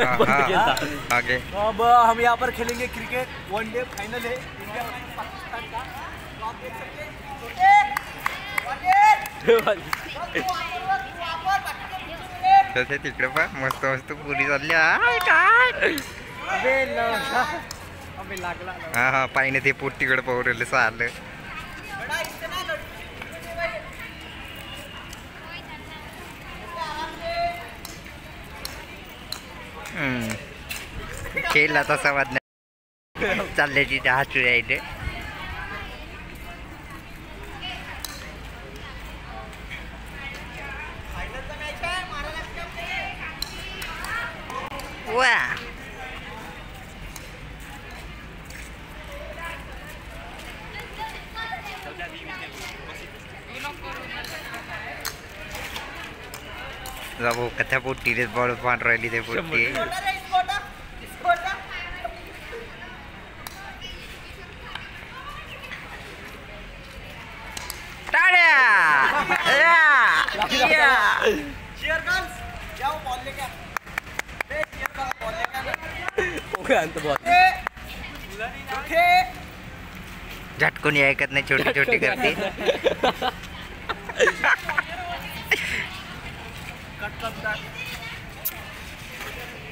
हाँ, हाँ, आगे। अब हम यहाँ पर खेलेंगे क्रिकेट वन डे फाइनल है इंडिया पाकिस्तान का। तो आप देख सकते तसे तिकडे पा मस्त मस्त पुरी चालली अबे लागला हा हा पाहिजे ते पोट तिकडे चाललं. केला तसा वाद नाही. चालले तिथे हसू इथे वा. लेके आओ। ओके अंत बॉल ए, उठे। झटकून ही ऐकत नाही छोटी छोटी करते こっちは?